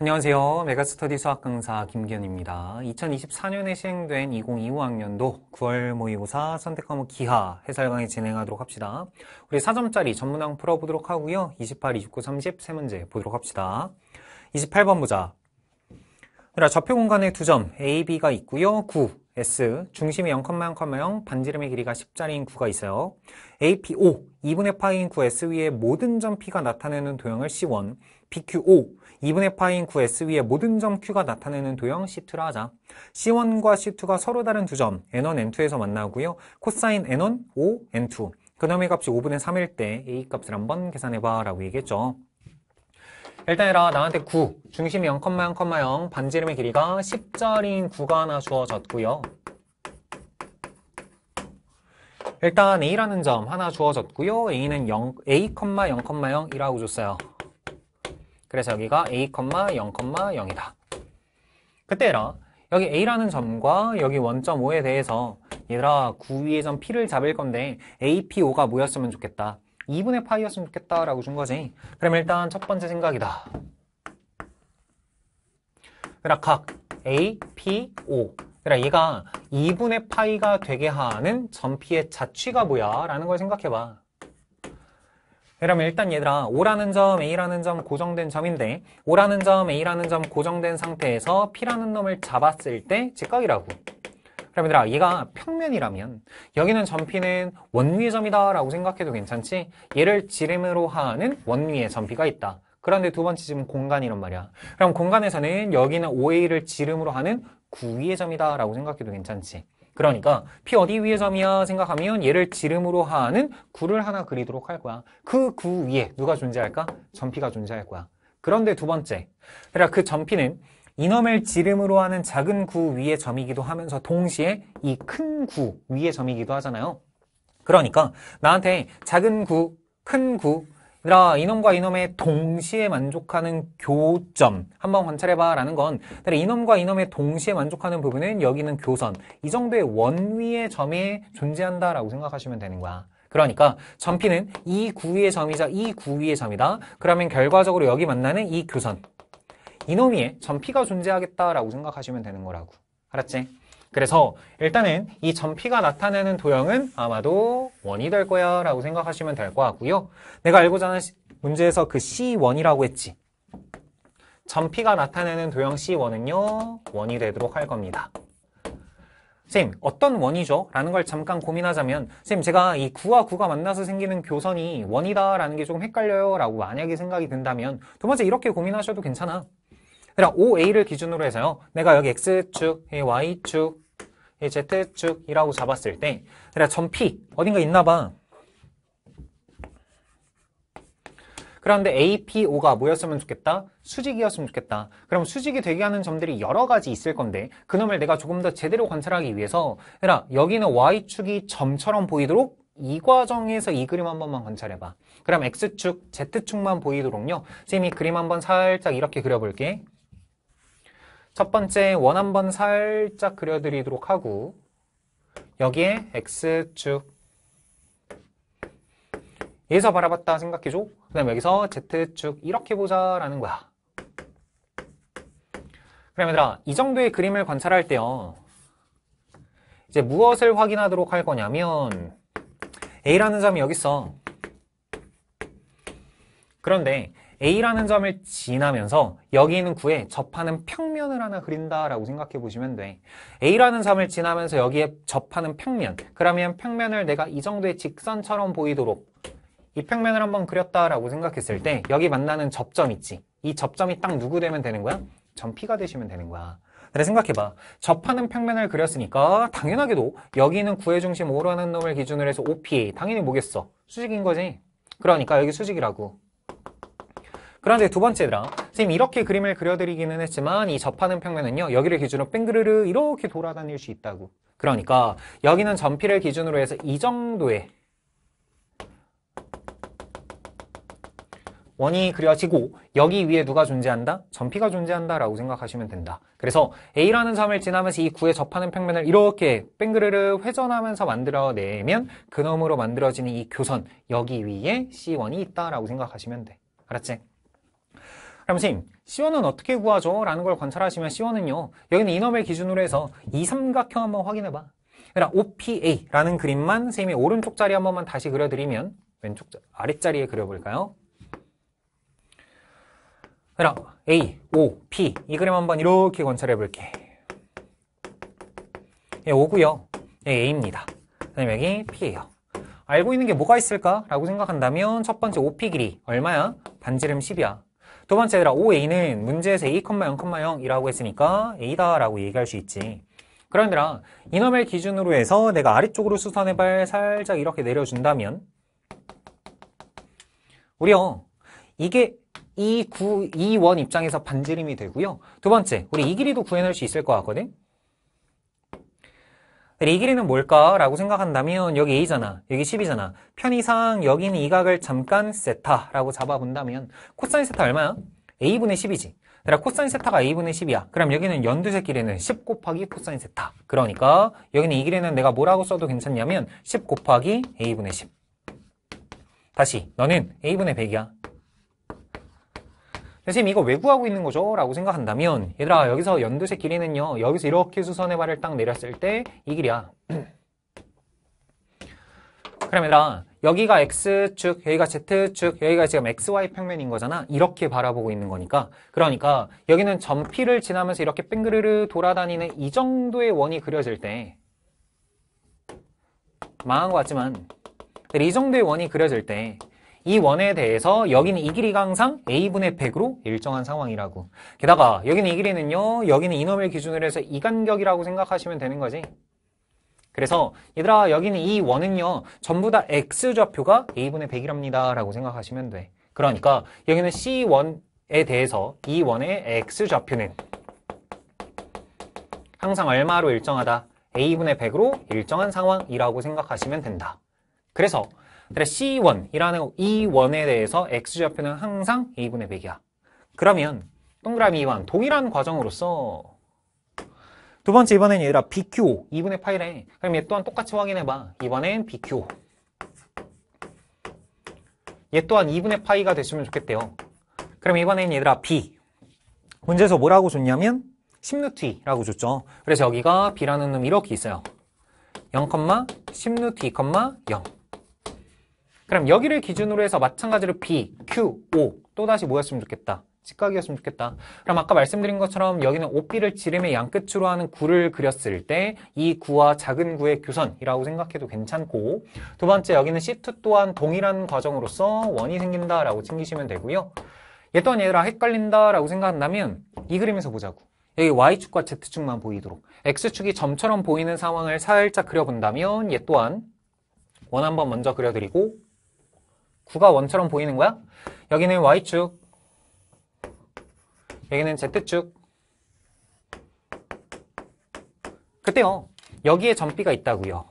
안녕하세요. 메가스터디 수학 강사 김기현입니다. 2024년에 시행된 2025학년도 9월 모의고사 선택 과목 기하 해설 강의 진행하도록 합시다. 우리 4점짜리 전문항 풀어보도록 하고요. 28, 29, 30 세 문제 보도록 합시다. 28번 보자. 좌표 공간에 두 점 A, B가 있고요. 9, S, 중심이 0,0,0, 반지름의 길이가 10자리인 9가 있어요. AP 5, 2분의 파인 9S 위에 모든 점 P가 나타내는 도형을 C1, PQ 5, 2분의 파인 9S 위에 모든 점 Q가 나타내는 도형 C2라 하자. C1과 C2가 서로 다른 두 점 N1, N2에서 만나고요. 코사인 N1, 5, N2. 그놈의 값이 5분의 3일 때 A 값을 한번 계산해봐 라고 얘기했죠. 일단 해라 나한테 9 중심이 0,0,0 반지름의 길이가 10짜리인 9가 하나 주어졌고요 일단 A라는 점 하나 주어졌고요 A는 0, A,0,0이라고 줬어요 그래서 여기가 A,0,0이다 그때 해라 여기 A라는 점과 여기 원점 5에 대해서 얘들아 9 위의 점 P를 잡을 건데 AP5가 뭐였으면 좋겠다 2분의 파이였으면 좋겠다라고 준 거지. 그럼 일단 첫 번째 생각이다. 그러니까 각 A, P, O. 그러니까 얘가 2분의 파이가 되게 하는 점피의 자취가 뭐야? 라는 걸 생각해봐. 그러면 일단 얘들아 5라는 점, A라는 점 고정된 점인데 5라는 점, A라는 점 고정된 상태에서 P라는 놈을 잡았을 때 직각이라고. 그럼 얘들아 얘가 평면이라면 여기는 점피는 원위의 점이다 라고 생각해도 괜찮지 얘를 지름으로 하는 원위의 점피가 있다 그런데 두 번째 지금 공간이란 말이야 그럼 공간에서는 여기는 OA를 지름으로 하는 구위의 점이다 라고 생각해도 괜찮지 그러니까 P 어디 위의 점이야 생각하면 얘를 지름으로 하는 구를 하나 그리도록 할 거야 그 구 위에 누가 존재할까? 점피가 존재할 거야 그런데 두 번째 그러니까 그 점피는 이놈을 지름으로 하는 작은 구 위의 점이기도 하면서 동시에 이 큰 구 위의 점이기도 하잖아요. 그러니까 나한테 작은 구, 큰 구, 얘들아 이놈과 이놈의 동시에 만족하는 교점 한번 관찰해봐 라는 건 이놈과 이놈의 동시에 만족하는 부분은 여기는 교선 이 정도의 원위의 점이 존재한다 라고 생각하시면 되는 거야 그러니까 점피는 이 구위의 점이자 이 구위의 점이다 그러면 결과적으로 여기 만나는 이 교선 이놈이에 전피가 존재하겠다라고 생각하시면 되는 거라고. 알았지? 그래서 일단은 이 전피가 나타내는 도형은 아마도 원이 될 거야 라고 생각하시면 될 것 같고요. 내가 알고자 하는 문제에서 그 C1이라고 했지. 전피가 나타내는 도형 C1은요. 원이 되도록 할 겁니다. 쌤, 어떤 원이죠? 라는 걸 잠깐 고민하자면 쌤, 제가 이 9와 9가 만나서 생기는 교선이 원이다 라는 게 조금 헷갈려요 라고 만약에 생각이 든다면 두 번째 이렇게 고민하셔도 괜찮아. 그럼 OA를 기준으로 해서요. 내가 여기 X축, Y축, Z축이라고 잡았을 때 그래 점 P 어딘가 있나 봐. 그런데 APO가 뭐였으면 좋겠다? 수직이었으면 좋겠다. 그럼 수직이 되게 하는 점들이 여러 가지 있을 건데 그놈을 내가 조금 더 제대로 관찰하기 위해서 얘들아 여기는 Y축이 점처럼 보이도록 이 과정에서 이 그림 한 번만 관찰해봐. 그럼 X축, Z축만 보이도록요. 쌤이 그림 한번 살짝 이렇게 그려볼게. 첫 번째 원 한번 살짝 그려드리도록 하고 여기에 X축 여기서 바라봤다 생각해줘. 그 다음에 여기서 Z축 이렇게 보자 라는 거야. 그럼 얘들아 이 정도의 그림을 관찰할 때요 이제 무엇을 확인하도록 할 거냐면 A라는 점이 여기 있어. 그런데 A라는 점을 지나면서 여기 있는 구에 접하는 평면을 하나 그린다라고 생각해 보시면 돼. A라는 점을 지나면서 여기에 접하는 평면. 그러면 평면을 내가 이 정도의 직선처럼 보이도록 이 평면을 한번 그렸다라고 생각했을 때 여기 만나는 접점 있지. 이 접점이 딱 누구 되면 되는 거야? 점 P가 되시면 되는 거야. 그래 생각해봐. 접하는 평면을 그렸으니까 당연하게도 여기 있는 구의 중심 O라는 놈을 기준으로 해서 OP 당연히 뭐겠어? 수직인 거지. 그러니까 여기 수직이라고. 그런데 두 번째라 선생님 이렇게 그림을 그려드리기는 했지만 이 접하는 평면은요 여기를 기준으로 뺑그르르 이렇게 돌아다닐 수 있다고 그러니까 여기는 전피를 기준으로 해서 이 정도의 원이 그려지고 여기 위에 누가 존재한다? 전피가 존재한다 라고 생각하시면 된다 그래서 A라는 점을 지나면서 이 구에 접하는 평면을 이렇게 뺑그르르 회전하면서 만들어내면 그놈으로 만들어지는 이 교선 여기 위에 C1이 있다라고 생각하시면 돼 알았지? 그럼 선생님, C1은 어떻게 구하죠? 라는 걸 관찰하시면 C1은요, 여기는 이너벨 기준으로 해서 이 삼각형 한번 확인해봐. 그러니까 OPA라는 그림만 선생님이 오른쪽 자리 한 번만 다시 그려드리면 왼쪽 자, 아랫자리에 그려볼까요? 그러니까 A, O, P 이 그림 한번 이렇게 관찰해 볼게. 예, O고요. 예, A입니다. 그다음에 여기 P예요. 알고 있는 게 뭐가 있을까? 라고 생각한다면 첫 번째 OP 길이 얼마야? 반지름 10이야. 두 번째 얘들아 OA는 문제에서 A, 0,0,0이라고 했으니까 A다 라고 얘기할 수 있지. 그런 데라 이너벨 기준으로 해서 내가 아래쪽으로 수선의 발 살짝 이렇게 내려준다면 우리요 이게 이 구, 이 원 입장에서 반지름이 되고요. 두 번째, 우리 이 길이도 구해낼 수 있을 것 같거든? 근데 이 길이는 뭘까라고 생각한다면 여기 A잖아. 여기 10이잖아. 편의상 여기는 이 각을 잠깐 세타라고 잡아본다면 코사인 세타 얼마야? A분의 10이지. 그러니까 코사인 세타가 A분의 10이야. 그럼 여기는 연두색 길이는 10 곱하기 코사인 세타. 그러니까 여기는 이 길이는 내가 뭐라고 써도 괜찮냐면 10 곱하기 A분의 10. 다시 너는 A분의 100이야. 선생님 이거 왜 구하고 있는 거죠? 라고 생각한다면 얘들아 여기서 연두색 길이는요 여기서 이렇게 수선의 발을 딱 내렸을 때 이 길이야. 그럼 얘들아 여기가 X축 여기가 Z축 여기가 지금 XY 평면인 거잖아. 이렇게 바라보고 있는 거니까. 그러니까 여기는 점 P를 지나면서 이렇게 뺑그르르 돌아다니는 이 정도의 원이 그려질 때 망한 것 같지만 이 정도의 원이 그려질 때 이 원에 대해서 여기는 이 길이가 항상 a분의 100으로 일정한 상황이라고. 게다가 여기는 이 길이는요. 여기는 이너벨 기준으로 해서 이 간격이라고 생각하시면 되는 거지. 그래서 얘들아 여기는 이 원은요. 전부 다 x좌표가 a분의 100이랍니다. 라고 생각하시면 돼. 그러니까 여기는 c1에 대해서 이 원의 x좌표는 항상 얼마로 일정하다? a분의 100으로 일정한 상황이라고 생각하시면 된다. 그래서 C1이라는 이 원에 대해서 X좌표는 항상 A분의 100이야. 그러면 동그라미 2번 동일한 과정으로서 두 번째 이번엔 얘들아 BQ 2분의 파이래. 그럼 얘 또한 똑같이 확인해봐. 이번엔 BQ 얘 또한 2분의 파이가 됐으면 좋겠대요. 그럼 이번엔 얘들아 B 문제에서 뭐라고 줬냐면 10루트라고 줬죠. 그래서 여기가 B라는 놈이 이렇게 있어요. 0, 10루트 2, 0 그럼 여기를 기준으로 해서 마찬가지로 B, Q, O 또다시 뭐였으면 좋겠다? 직각이었으면 좋겠다. 그럼 아까 말씀드린 것처럼 여기는 OP를 지름의 양끝으로 하는 구를 그렸을 때 이 구와 작은 구의 교선이라고 생각해도 괜찮고 두 번째 여기는 C2 또한 동일한 과정으로서 원이 생긴다라고 챙기시면 되고요. 얘 또한 얘들아 헷갈린다라고 생각한다면 이 그림에서 보자고. 여기 Y축과 Z축만 보이도록 X축이 점처럼 보이는 상황을 살짝 그려본다면 얘 또한 원 한번 먼저 그려드리고 구가 원처럼 보이는 거야? 여기는 Y축, 여기는 Z축. 그때요. 여기에 점비가 있다고요.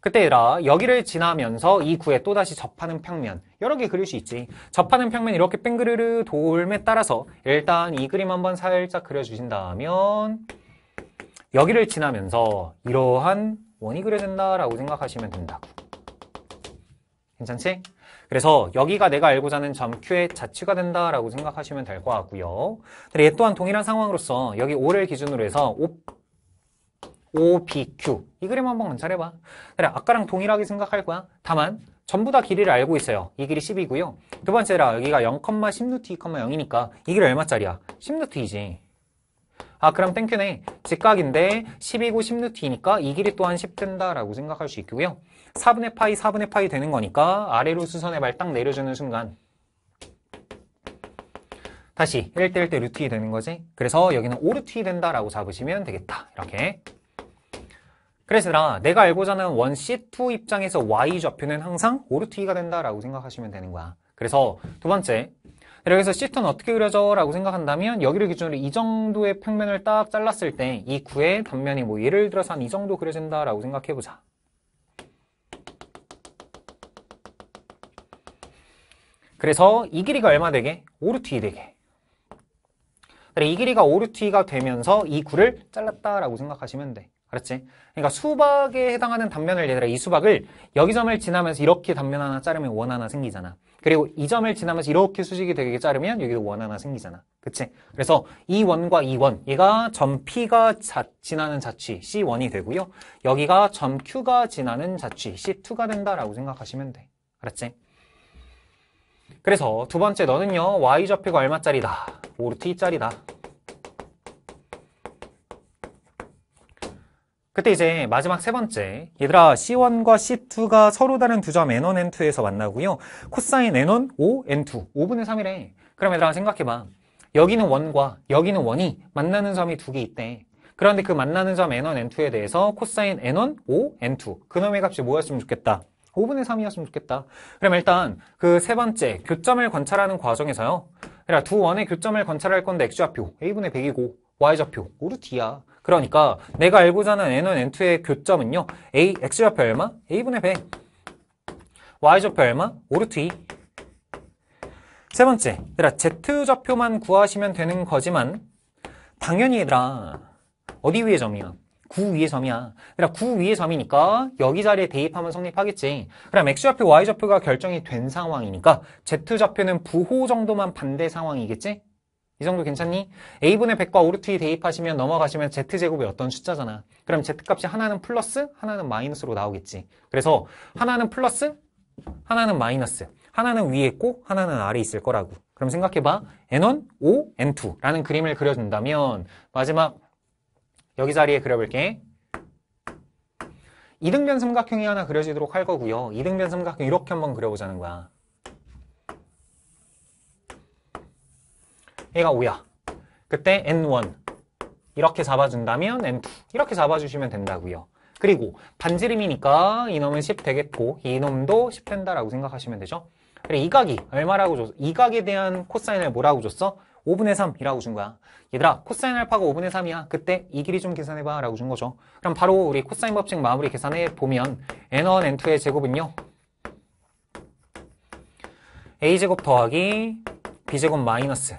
그때 얘들아 여기를 지나면서 이 구에 또다시 접하는 평면 여러 개 그릴 수 있지 접하는 평면 이렇게 뺑그르르 돌에 따라서 일단 이 그림 한번 살짝 그려주신다면 여기를 지나면서 이러한 원이 그려진다라고 생각하시면 된다고 괜찮지? 그래서 여기가 내가 알고자 하는 점 Q의 자취가 된다라고 생각하시면 될 것 같고요. 얘 또한 동일한 상황으로서 여기 O를 기준으로 해서 O, OBQ 이 그림 한번 관찰해봐. 그래 아까랑 동일하게 생각할 거야. 다만 전부 다 길이를 알고 있어요. 이 길이 10이고요. 두 번째라 여기가 0,10루트 2,0이니까 이 길이 얼마짜리야? 10루트 이지. 아 그럼 땡큐네. 직각인데 10이고 10루트이니까 이 길이 또한 10 된다라고 생각할 수 있고요. 4분의 파이 4분의 파이 되는 거니까 아래로 수선의 발 딱 내려주는 순간. 다시 1대 1 대 루트 2 되는 거지? 그래서 여기는 5루트 2 된다라고 잡으시면 되겠다. 이렇게. 그래서 내가 알고자 하는 원 C2 입장에서 Y 좌표는 항상 5루트 2가 된다라고 생각하시면 되는 거야. 그래서 두 번째 여기서 C2는 어떻게 그려져? 라고 생각한다면 여기를 기준으로 이 정도의 평면을 딱 잘랐을 때 이 구의 단면이 뭐 예를 들어서 한 이 정도 그려진다 라고 생각해보자 그래서 이 길이가 얼마 되게? 5루트 2 되게. 이 길이가 5루트 2가 되면서 이 구를 잘랐다라고 생각하시면 돼. 알았지? 그러니까 수박에 해당하는 단면을 얘들아 이 수박을 여기 점을 지나면서 이렇게 단면 하나 자르면 원 하나 생기잖아. 그리고 이 점을 지나면서 이렇게 수직이 되게 자르면 여기도 원 하나 생기잖아. 그치? 그래서 이 원과 이 원, 얘가 점 P가 자, 지나는 자취 C1이 되고요. 여기가 점 Q가 지나는 자취 C2가 된다라고 생각하시면 돼. 알았지? 그래서 두 번째 너는요. Y 좌표가 얼마짜리다? 5루트 2짜리다. 그때 이제 마지막 세 번째 얘들아 C1과 C2가 서로 다른 두 점 N1, N2에서 만나고요. 코사인 N1, 5, N2 5분의 3이래. 그럼 얘들아 생각해봐. 여기는 원과 여기는 원이 만나는 점이 두 개 있대. 그런데 그 만나는 점 N1, N2에 대해서 코사인 N1, 5, N2 그놈의 값이 뭐였으면 좋겠다? 5분의 3이었으면 좋겠다. 그럼 일단 그 세 번째 교점을 관찰하는 과정에서요. 그러니까 두 원의 교점을 관찰할 건데 X좌표 A분의 100이고 Y좌표 5루트야 그러니까 내가 알고자 하는 N1, N2의 교점은요. A, X좌표 얼마? A분의 100. Y좌표 얼마? 5루트 2. 세 번째, 얘들아 Z좌표만 구하시면 되는 거지만 당연히 얘들아 어디 위의 점이야? 9 위의 점이야. 얘들아 9 위의 점이니까 여기 자리에 대입하면 성립하겠지. 그럼 X좌표, Y좌표가 결정이 된 상황이니까 Z좌표는 부호 정도만 반대 상황이겠지? 이 정도 괜찮니? a분의 100과 오르트에 대입하시면 넘어가시면 z제곱이 어떤 숫자잖아. 그럼 z값이 하나는 플러스, 하나는 마이너스로 나오겠지. 그래서 하나는 플러스, 하나는 마이너스. 하나는 위에 있고 하나는 아래에 있을 거라고. 그럼 생각해봐. n1, 5, n2라는 그림을 그려준다면 마지막 여기 자리에 그려볼게. 이등변 삼각형이 하나 그려지도록 할 거고요. 이등변 삼각형 이렇게 한번 그려보자는 거야. 얘가 5야. 그때 N1 이렇게 잡아준다면 N2 이렇게 잡아주시면 된다고요. 그리고 반지름이니까 이놈은 10 되겠고 이놈도 10 된다라고 생각하시면 되죠. 그래 이 각이 얼마라고 줬어? 이 각에 대한 코사인을 뭐라고 줬어? 5분의 3이라고 준 거야. 얘들아 코사인 알파가 5분의 3이야. 그때 이 길이 좀 계산해봐 라고 준 거죠. 그럼 바로 우리 코사인 법칙 마무리 계산해 보면 N1, N2의 제곱은요. A제곱 더하기 B제곱 마이너스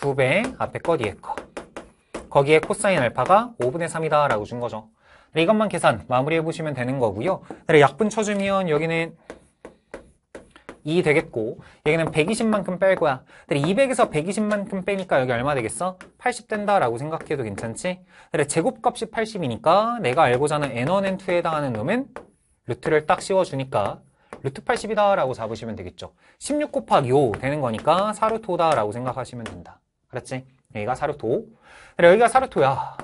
2배 앞에 거 뒤에 거 거기에 코사인 알파가 5분의 3이다 라고 준 거죠. 이것만 계산 마무리해 보시면 되는 거고요. 약분 쳐주면 여기는 2 되겠고 여기는 120만큼 뺄 거야. 200에서 120만큼 빼니까 여기 얼마 되겠어? 80 된다 라고 생각해도 괜찮지? 제곱값이 80이니까 내가 알고자 하는 n1, n2에 해당하는 놈은 루트를 딱 씌워주니까 루트 80이다 라고 잡으시면 되겠죠. 16 곱하기 5 되는 거니까 4루트 5다 라고 생각하시면 된다 그렇지? 여기가 사루토. 여기가 사루토야.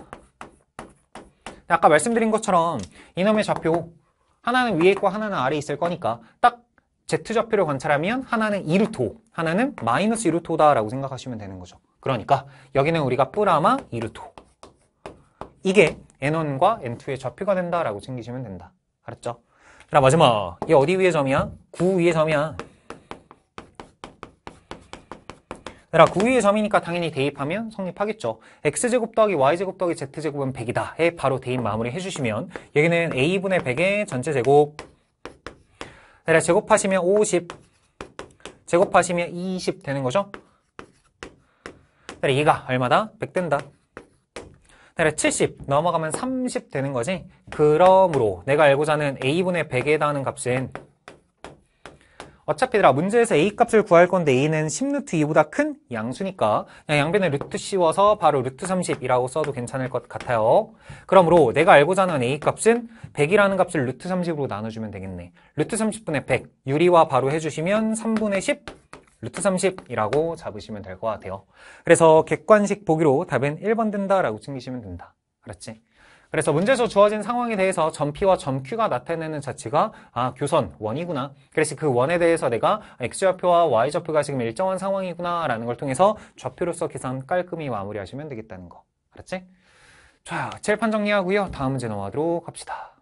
아까 말씀드린 것처럼 이놈의 좌표 하나는 위에 있고 하나는 아래에 있을 거니까 딱 Z좌표를 관찰하면 하나는 2루토, 하나는 마이너스 2루토다 라고 생각하시면 되는 거죠. 그러니까 여기는 우리가 뿌라마 2루토. 이게 N1과 N2의 좌표가 된다라고 챙기시면 된다. 알았죠? 자, 마지막. 얘 어디 위의 점이야? 9 위의 점이야. 얘들아 9위의 점이니까 당연히 대입하면 성립하겠죠. x제곱 더하기 y제곱 더하기 z제곱은 100이다. 에 바로 대입 마무리 해주시면 여기는 a분의 100의 전체 제곱 얘들아 제곱하시면 50 제곱하시면 20 되는 거죠. 얘들아 얘가 얼마다? 100 된다. 얘들아 70 넘어가면 30 되는 거지. 그러므로 내가 알고자 하는 a분의 100에 해당하는 값은 어차피 얘들아 문제에서 a 값을 구할 건데 a는 10루트 2보다 큰 양수니까 그냥 양변에 루트 씌워서 바로 루트 30이라고 써도 괜찮을 것 같아요. 그러므로 내가 알고자 하는 a 값은 100이라는 값을 루트 30으로 나눠주면 되겠네. 루트 30분의 100 유리화 바로 해주시면 3분의 10 루트 30이라고 잡으시면 될 것 같아요. 그래서 객관식 보기로 답은 1번 된다라고 챙기시면 된다. 알았지? 그래서 문제에서 주어진 상황에 대해서 점 P와 점 Q가 나타내는 자체가 아 교선 원이구나. 그래서 그 원에 대해서 내가 X좌표와 Y좌표가 지금 일정한 상황이구나 라는 걸 통해서 좌표로서 계산 깔끔히 마무리하시면 되겠다는 거. 알았지? 자, 칠판 정리하고요. 다음 문제 넘어가도록 합시다.